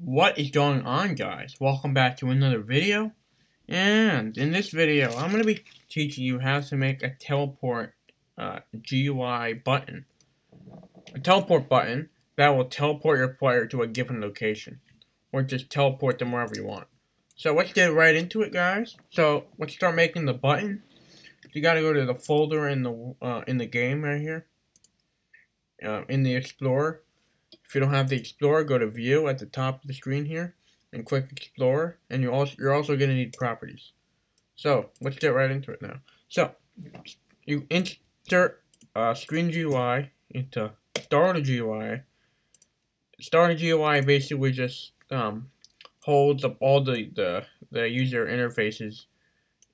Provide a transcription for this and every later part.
What is going on guys? Welcome back to another video. And in this video, I'm going to be teaching you how to make a teleport uh, GUI button. A teleport button that will teleport your player to a given location. Or just teleport them wherever you want. So let's get right into it guys. So let's start making the button. You got to go to the folder in the uh, in the game right here. Uh, in the Explorer if you don't have the Explorer, go to View at the top of the screen here and click Explorer, and you also you're also going to need Properties. So let's get right into it now. So you insert uh, Screen GUI into Starter GUI. Starter GUI basically just um, holds up all the, the the user interfaces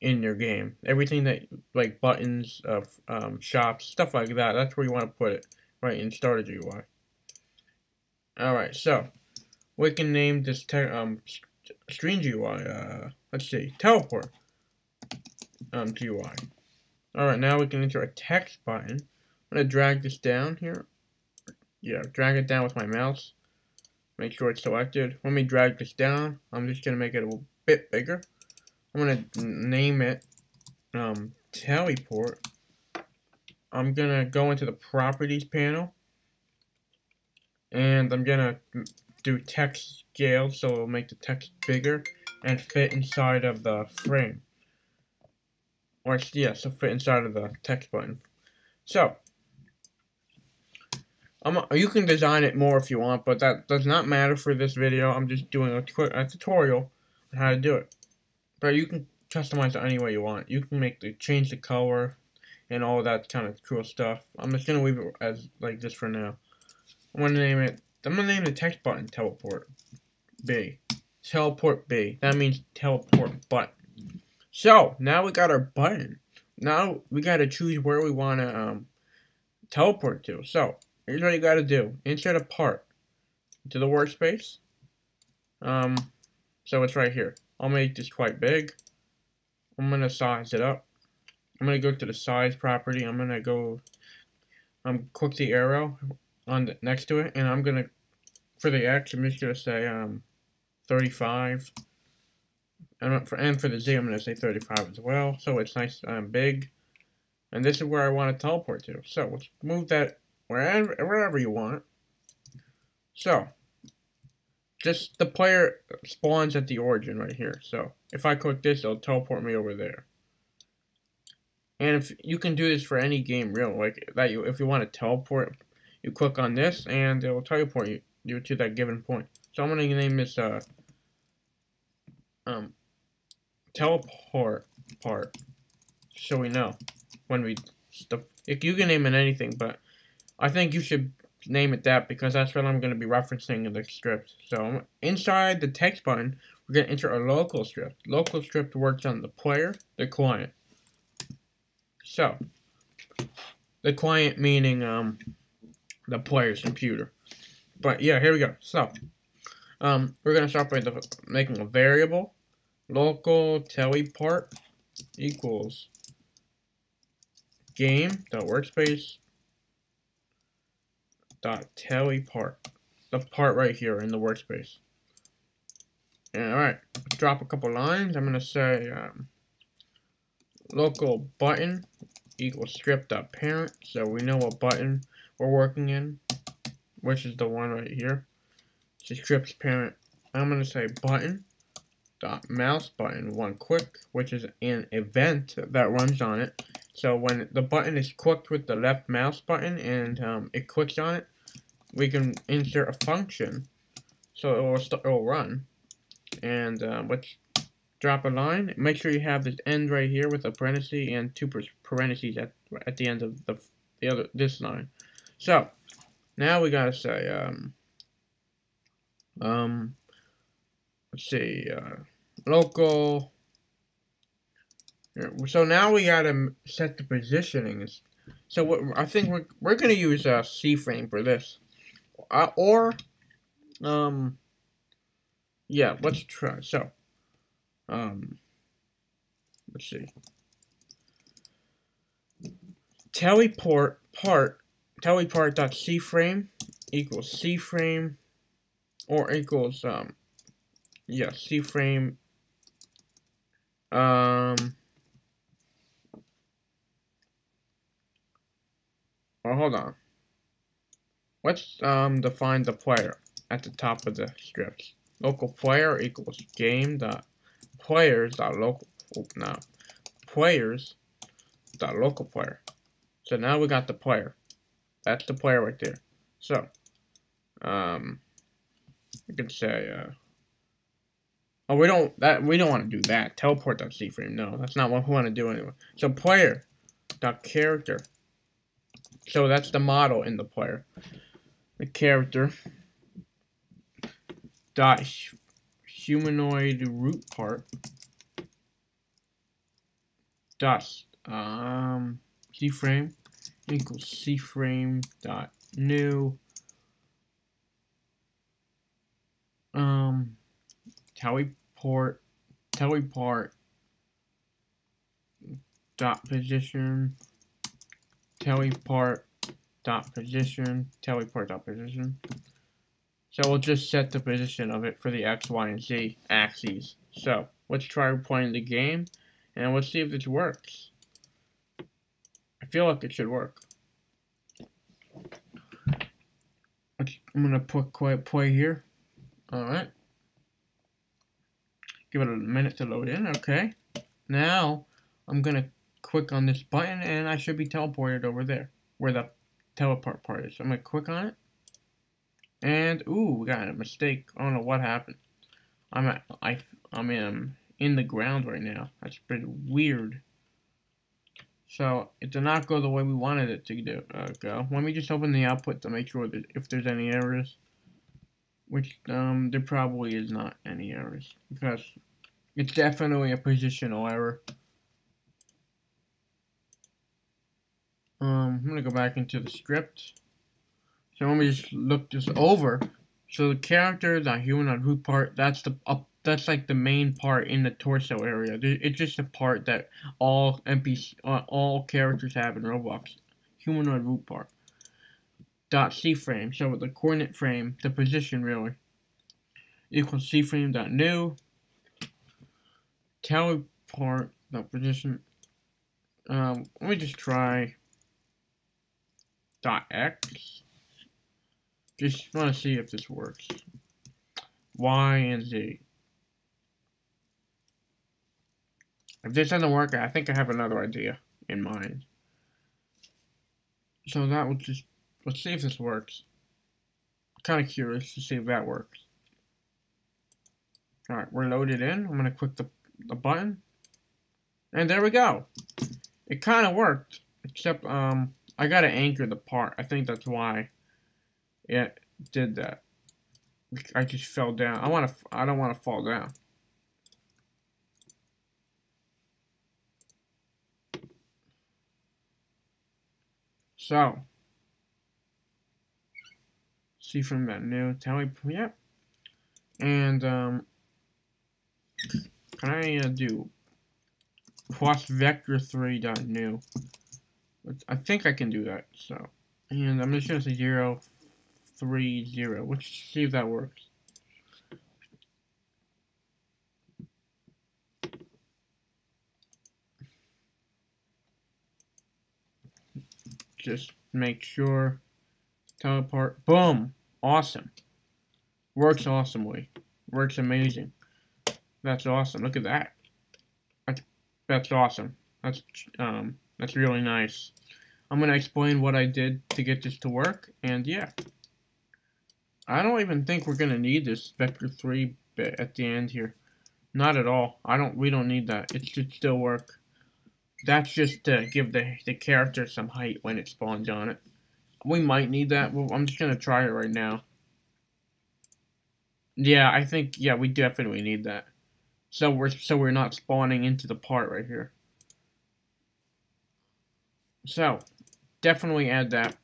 in your game. Everything that like buttons of um, shops, stuff like that. That's where you want to put it, right in Starter GUI. Alright, so we can name this um screen GUI, uh, let's see, teleport um, GUI. Alright, now we can enter a text button. I'm to drag this down here. Yeah, drag it down with my mouse. Make sure it's selected. When we drag this down, I'm just going to make it a bit bigger. I'm to name it um, teleport. I'm going to go into the properties panel and I'm gonna do text scale so it'll make the text bigger and fit inside of the frame. Or yeah so fit inside of the text button. So I'm, you can design it more if you want but that does not matter for this video. I'm just doing a, quick, a tutorial on how to do it. But you can customize it any way you want. You can make the change the color and all that kind of cool stuff. I'm just gonna leave it as like this for now I'm gonna name it. I'm gonna name the text button teleport B. Teleport B. That means teleport button. So now we got our button. Now we gotta choose where we wanna um, teleport to. So here's what you gotta do. Insert a part to the workspace. Um, so it's right here. I'll make this quite big. I'm gonna size it up. I'm gonna go to the size property. I'm gonna go um click the arrow on the, next to it, and I'm gonna for the X, I'm just gonna say um 35. And for and for the Z, I'm gonna say 35 as well. So it's nice and um, big. And this is where I want to teleport to. So let's move that wherever wherever you want. So just the player spawns at the origin right here. So if I click this, it'll teleport me over there. And if you can do this for any game, real like that, you if you want to teleport you click on this and it will teleport you, you to that given point. So I'm going to name this uh, um, teleport part so we know when we. If you can name it anything, but I think you should name it that because that's what I'm going to be referencing in the script. So inside the text button, we're going to enter a local script. Local script works on the player, the client. So the client meaning um the player's computer. But yeah, here we go. So, um, we're gonna start by the, making a variable local teleport equals game dot workspace dot teleport the part right here in the workspace. And alright, drop a couple lines. I'm gonna say um, local button equals script dot parent, so we know what button we're working in, which is the one right here. It's scripts parent. I'm going to say button dot mouse button one click, which is an event that runs on it. So when the button is clicked with the left mouse button and um, it clicks on it, we can insert a function. So it will, it will run. And uh, let's drop a line. Make sure you have this end right here with a parenthesis and two parentheses at, at the end of the, the other this line. So, now we gotta say, um, um, let's see, uh, local, so now we gotta set the positioning. So what, I think we're, we're gonna use a C-frame for this. Uh, or, um, yeah, let's try, so, um, let's see. Teleport part teleport.cframe equals cframe or equals um yeah C frame um well hold on. Let's um define the player at the top of the script? Local player equals game dot players dot local oh, now players dot local player. So now we got the player that's the player right there so um you could say, uh, oh, we don't that we don't want to do that. Teleport dot C frame. No, that's not what we want to do anyway. So player dot character. So that's the model in the player. The character dot humanoid root part dot um frame equals C frame dot new um, teleport, teleport dot position, teleport dot position, teleport dot position. So we'll just set the position of it for the X, Y, and Z axes. So let's try playing the game and let's see if this works. Feel like it should work. I'm gonna put quiet play here. Alright. Give it a minute to load in. Okay. Now, I'm to click on this button and I should be teleported over there where the teleport part is. I'm to click on it. And, ooh, we got a mistake. I don't know what happened. I'm at, I, I'm in, in the ground right now. That's pretty weird. So, it did not go the way we wanted it to do, uh, go. Let me just open the output to make sure that if there's any errors. Which, um, there probably is not any errors. Because it's definitely a positional error. Um, I'm to go back into the script. So let me just look this over. So the character, the humanoid root part, that's the up, that's like the main part in the torso area. It's just a part that all NPC, uh, all characters have in Roblox. Humanoid root part dot c frame. So the coordinate frame, the position really, equals c frame dot new teleport the position. Um, let me just try dot x. Just want to see if this works. Y and Z. If this doesn't work, I think I have another idea in mind. So that will just Let's see if this works. Kind of curious to see if that works. Alright, we're loaded in. I'm going to click the, the button. And there we go. It kind of worked. Except, um, I got to anchor the part. I think that's why it did that. I just fell down. I want to. I don't want to fall down. So, see from that new tally. Yep. And um, can I uh, do plus vector three dot new? I think I can do that. So, and I'm just gonna say zero three zero. Let's see if that works. Just make sure teleport. Boom. Awesome. Works awesomely. Works amazing. That's awesome. Look at that. That's, that's awesome. That's um that's really nice. I'm gonna explain what I did to get this to work, and yeah. I don't even think we're gonna need this vector three bit at the end here. Not at all. I don't. We don't need that. It should still work. That's just to give the the character some height when it spawns on it. We might need that. Well, I'm just gonna try it right now. Yeah, I think yeah, we definitely need that. So we're so we're not spawning into the part right here. So definitely add that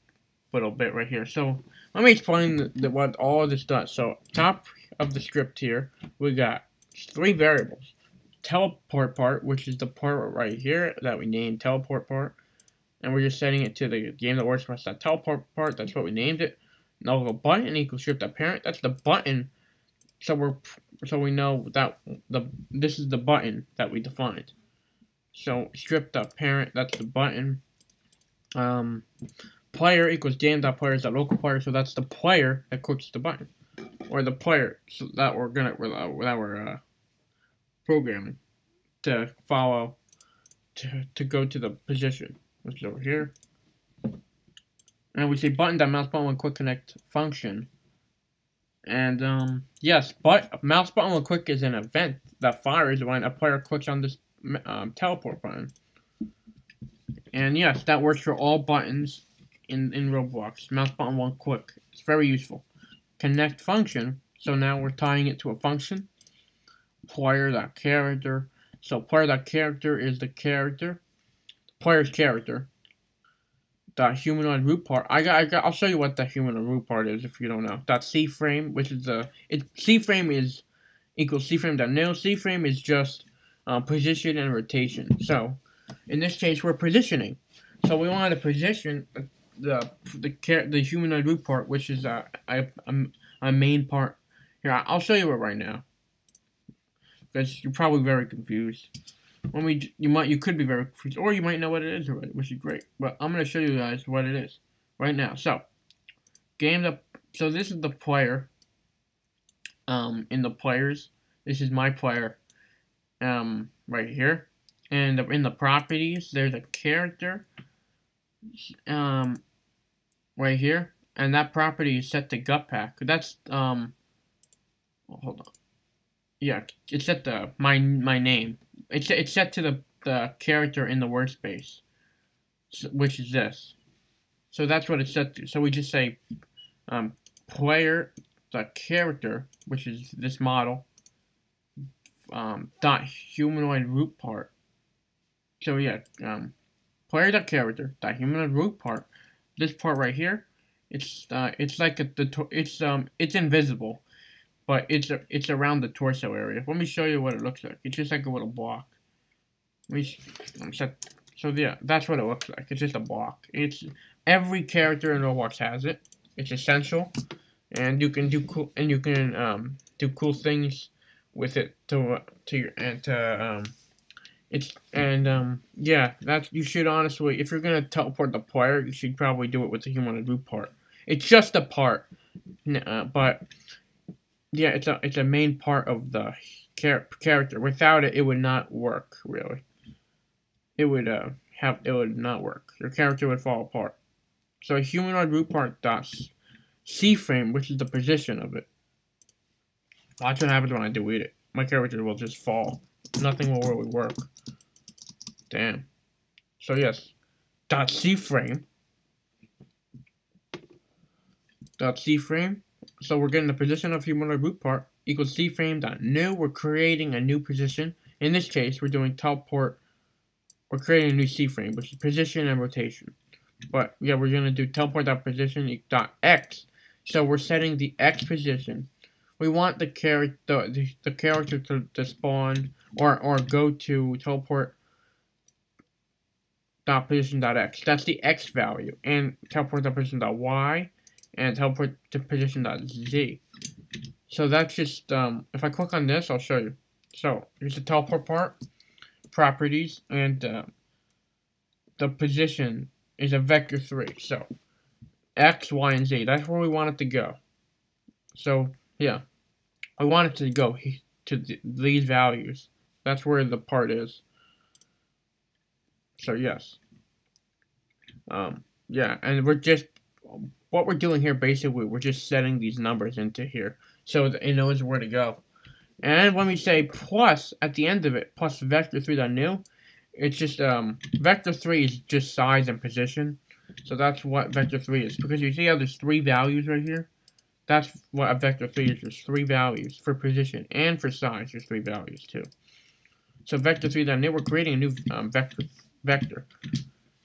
little bit right here. So let me explain the, the, what all this does. So top of the script here, we got three variables. Teleport part, which is the part right here that we named teleport part and we're just setting it to the game that works us. That teleport part, that's what we named it. no the button equals script the parent. That's the button. So we're so we know that the this is the button that we defined. So script the parent. that's the button. Um, player equals game.player is the local player, so that's the player that clicks the button. Or the player so that we're gonna that we're uh, programming to follow to to go to the position, which is over here. And we that mouse button one click connect function. And um yes, but mouse button one click is an event that fires when a player clicks on this um, teleport button. And yes, that works for all buttons in, in Roblox. Mouse button one click. It's very useful. Connect function. So now we're tying it to a function. Player that character. So player that character is the character. Player's character. That humanoid root part. I got, I got. I'll show you what the humanoid root part is if you don't know. That C frame, which is the it C frame is equals C frame dot nil. C frame is just uh, position and rotation. So, in this case, we're positioning. So we want to position the the the, the humanoid root part, which is a, a, a main part. Here, I'll show you it right now, because you're probably very confused. When we you might you could be very confused, or you might know what it is already, which is great. But I'm gonna show you guys what it is right now. So, game the so this is the player. Um, in the players, this is my player um, right here. And in the properties, there's a character um, right here. And that property is set to gut pack. That's, um, hold on. Yeah, it's set the my my name. It's, it's set to the, the character in the workspace, which is this. So that's what it's set to. So we just say um, player, the character, which is this model, um, dot humanoid root part. So yeah, um, player dot character dot humanoid root part. This part right here, it's uh, it's like a, the it's um it's invisible, but it's a, it's around the torso area. Let me show you what it looks like. It's just like a little block. Let me set. So yeah, that's what it looks like. It's just a block. It's every character in Roblox has it. It's essential, and you can do cool and you can um do cool things with it to to your and to um it's and um yeah that's you should honestly if you're gonna teleport the player you should probably do it with the human root part it's just a part uh, but yeah it's a it's a main part of the char character without it it would not work really it would uh have it would not work your character would fall apart so humanoid root part does C frame which is the position of it Watch what happens when I delete it. My character will just fall. Nothing will really work. Damn. So yes, dot C frame. Dot C frame. So we're getting the position of humanoid root part equals C frame dot new. We're creating a new position. In this case, we're doing teleport. We're creating a new C frame, which is position and rotation. But yeah, we're gonna do teleport dot position dot X. So we're setting the X position we want the character the, the character to, to spawn or or go to teleport dot position dot x. That's the x value, and teleport dot position dot y, and teleport to position z. So that's just um. If I click on this, I'll show you. So here's the teleport part, properties, and uh, the position is a vector three. So x, y, and z. That's where we want it to go. So yeah. I want it to go to th these values. That's where the part is. So yes. Um, yeah, and we're just, what we're doing here, basically, we're just setting these numbers into here. So it knows where to go. And when we say plus at the end of it, plus vector 3 new, it's just, um, vector 3 is just size and position. So that's what vector 3 is. Because you see how there's three values right here? That's what a vector 3 is. There's three values for position and for size. There's three values too. So vector 3 then we're creating a new um, vector. Vector.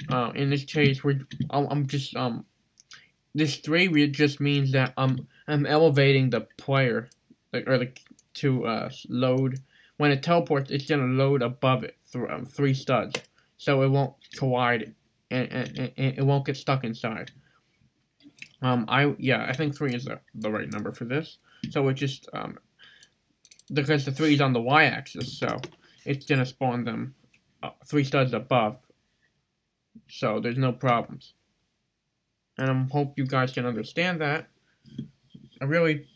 Uh, in this case, we're I'm just um this three just means that um I'm elevating the player like or the to uh load when it teleports it's gonna load above it through um, three studs so it won't collide and, and, and it won't get stuck inside. Um, I yeah, I think three is the, the right number for this. So it just um, because the three is on the y-axis, so it's gonna spawn them uh, three studs above. So there's no problems. And I hope you guys can understand that. I really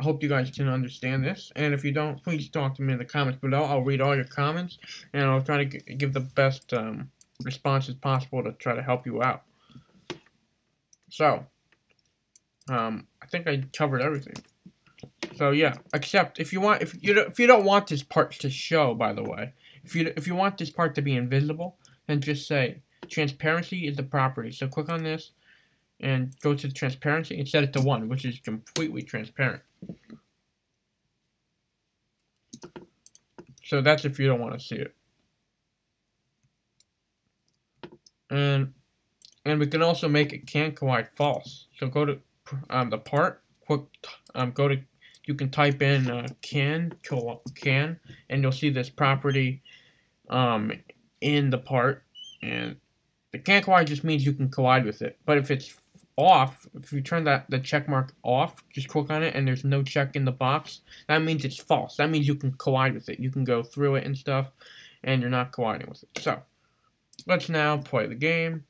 hope you guys can understand this. And if you don't, please talk to me in the comments below. I'll read all your comments, and I'll try to give the best um, responses possible to try to help you out. So, um, I think I covered everything. So yeah, except if you want, if you if you don't want this part to show, by the way, if you if you want this part to be invisible, then just say transparency is the property. So click on this and go to the transparency and set it to one, which is completely transparent. So that's if you don't want to see it. And and we can also make it can collide false. So go to um, the part, quick, um, go to you can type in uh, can can and you'll see this property um, in the part and the can collide just means you can collide with it but if it's off if you turn that the check mark off just click on it and there's no check in the box that means it's false that means you can collide with it you can go through it and stuff and you're not colliding with it so let's now play the game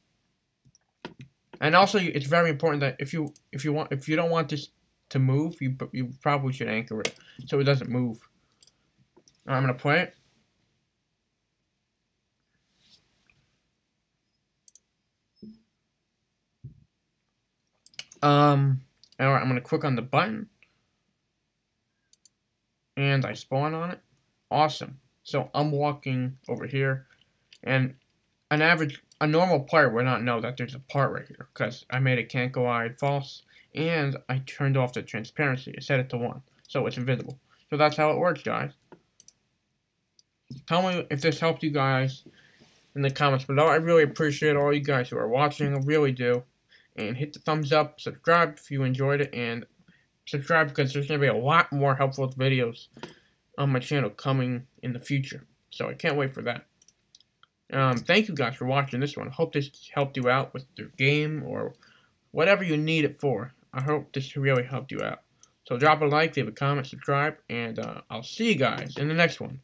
and also it's very important that if you if you want if you don't want this to move, you you probably should anchor it so it doesn't move. I'm gonna play it. Um, alright, I'm gonna click on the button. And I spawn on it. Awesome. So I'm walking over here, and an average, a normal player would not know that there's a part right here, because I made it can't go collide false, and I turned off the transparency. I set it to 1, so it's invisible. So that's how it works, guys. Tell me if this helped you guys in the comments below. I really appreciate all you guys who are watching. I really do. And hit the thumbs up, subscribe if you enjoyed it, and subscribe because there's going to be a lot more helpful videos on my channel coming in the future. So I can't wait for that. Um, thank you guys for watching this one. Hope this helped you out with your game or whatever you need it for. I hope this really helped you out. So drop a like, leave a comment, subscribe, and uh, I'll see you guys in the next one.